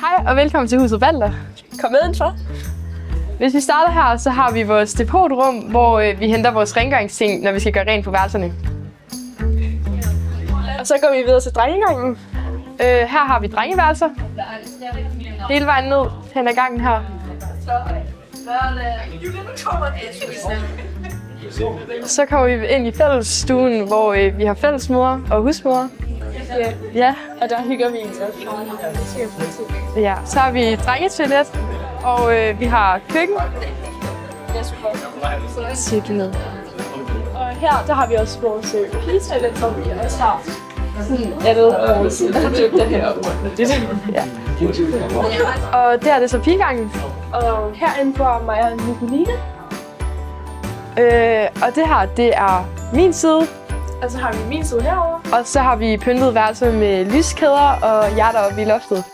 Hej og velkommen til Huset Balder. Kom med indenfor. Hvis vi starter her, så har vi vores depotrum, hvor øh, vi henter vores rengøringsting, når vi skal gøre rent på værelserne. Og så går vi videre til drengegangen. Øh, her har vi drengeværelser. Hele vejen ned hen ad gangen her. Så kommer vi ind i fællesstuen, hvor øh, vi har fællesmor og husmor. Ja. Ja, Og der hygger vi os. ja. Så har vi drengetoilet, og øh, vi har køkken. Cykel ned. Og her, der har vi også vores øh, pigetoilet, som vi også har sådan andet og sådan det her. Ja. Og der er det så pigegangen. Og herinde bor mig og Nicoline. Øh, og det her, det er min side. Og så har vi min side herovre. Og så har vi pyntet værelset med lyskæder og hjerter oppe i loftet.